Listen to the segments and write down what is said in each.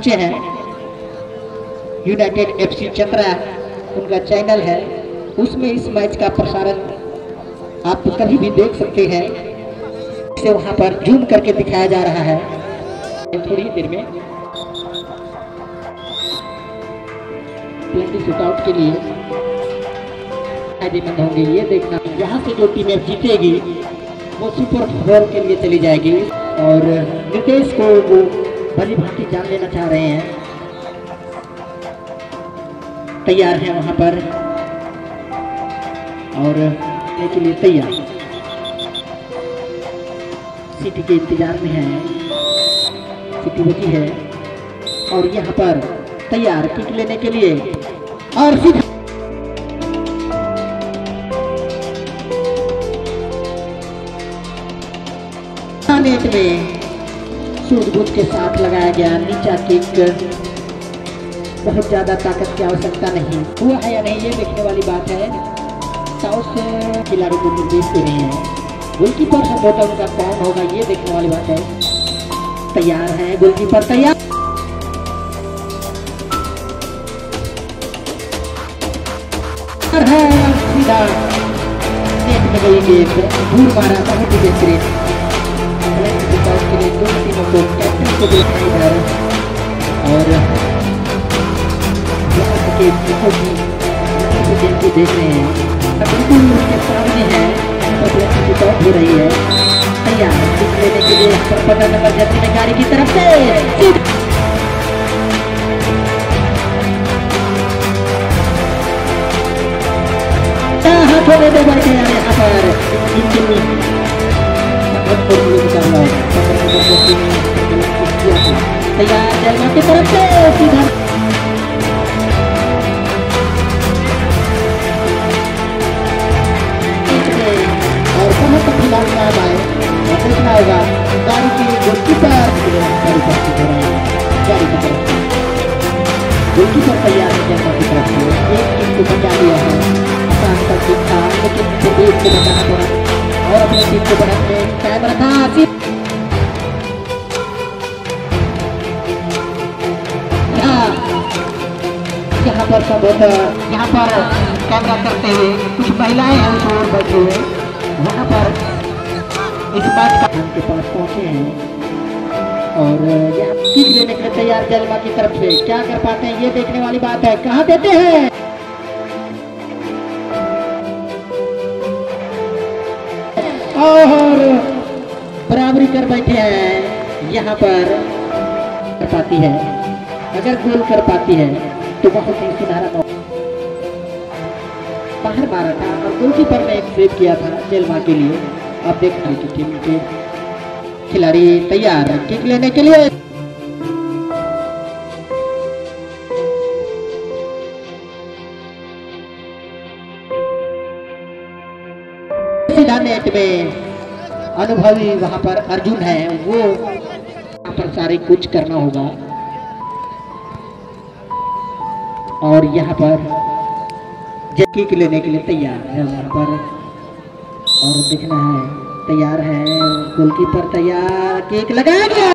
पहुँचे हैं। United FC Chatra उनका चैनल है। उसमें इस मैच का प्रसारण आप कभी भी देख सकते हैं। इसे वहाँ पर जूम करके दिखाया जा रहा है। थोड़ी देर में ट्वेंटी के लिए फ़ायदेमंद होंगे। ये देखना, यहाँ से जो टीमें जीतेगी, वो सुपर फोर के लिए चली जाएगी। और नितेश को वो भली भांति जान लेना चाह रहे हैं। तैयार हैं वहाँ पर। और के लिए तैयार। सिटी के इंतज़ार में है। सिटी बची है। और यहाँ पर तैयार किक लेने के लिए और सीधा में सूझबूझ के साथ लगाया गया नीचा किक। बहुत ज़्यादा ताकत की आवश्यकता नहीं। हुआ है या नहीं, ये देखने वाली बात है। साउथ खिलाड़ी को निर्देश दे रहे हैं। गोलकीपर सपोर्टर उनका कौन होगा, ये देखने वाली बात है। तैयार है गोलकीपर, तैयार। है सीधा नेट में गई गेंद दूर मारा, बहुत ही बेहतरीन। के लिए दोनों टीमों को कैप्टन को बुलाया इधर और के देखो कि को देख रहे हैं बिल्कुल उसके सामने है की टॉप हो रही है। तैयार लेने के लिए पंद्रह नंबर जर्सी गाड़ी की तरफ़ से। हाथों में दे बढ़ के यहाँ पर। तैयार जलवा की तरफ़ से सीधा और बहुत खिलाड़ में आए और अपने टीम को बढ़ाने कायम रखा यहाँ पर सब यहाँ पर कैमरा करते हुए कुछ महिलाएँ हैं उस बैठे हुए। वहाँ पर इस बात का उनके पास पहुँचे हैं। और, यहाँ के लिए तैयार जलवा की तरफ़ से? क्या कर पाते हैं? ये देखने वाली बात है। कहाँ देते हैं? और बराबरी कर बैठे हैं। यहाँ पर कर पाती है। अगर गोल कर पाती है तो बहुत ही सुधारा बाहर मारा था और गोलकीपर ने एक सेव किया था जेलमा के लिए। अब हैं कि टीम के खिलाड़ी तैयार है। किक लेने के लिए। नेट में अनुभवी वहाँ पर अर्जुन है, वो यहाँ पर सारे कुछ करना होगा। और यहाँ पर किक लेने के लिए तैयार है वहाँ पर। और देखना है, तैयार है, गोलकीपर तैयार, केक लगाया गया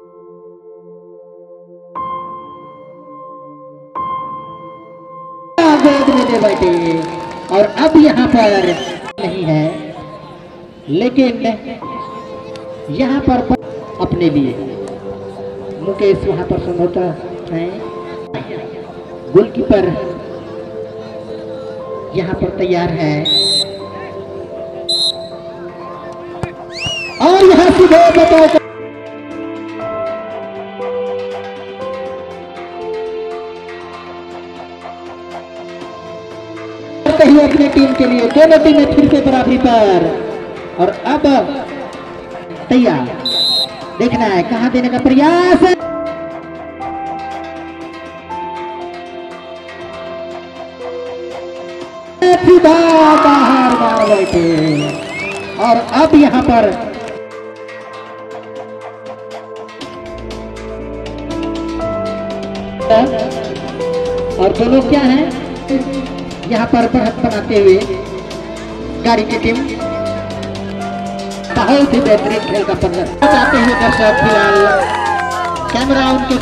गोद में दे बैठे। और अब यहाँ पर नहीं है। लेकिन यहाँ पर अपने लिए। मुकेश वहाँ पर संभवतः है। गोलकीपर यहाँ पर तैयार है। और यहाँ सीधे बताओ ही अपने टीम के लिए। दोनों टीमें फिर से बराबरी पर। और अब तैयार। देखना है कहाँ देने का प्रयास। बाहर और अब यहाँ पर और दोनों क्या है? यहाँ पर बढ़त बनाते हुए गाड़ी की टीम। बहुत ही बेहतरीन खेल का प्रदर्शन चाहते हैं दर्शक फ़िलहाल। कैमरा उनके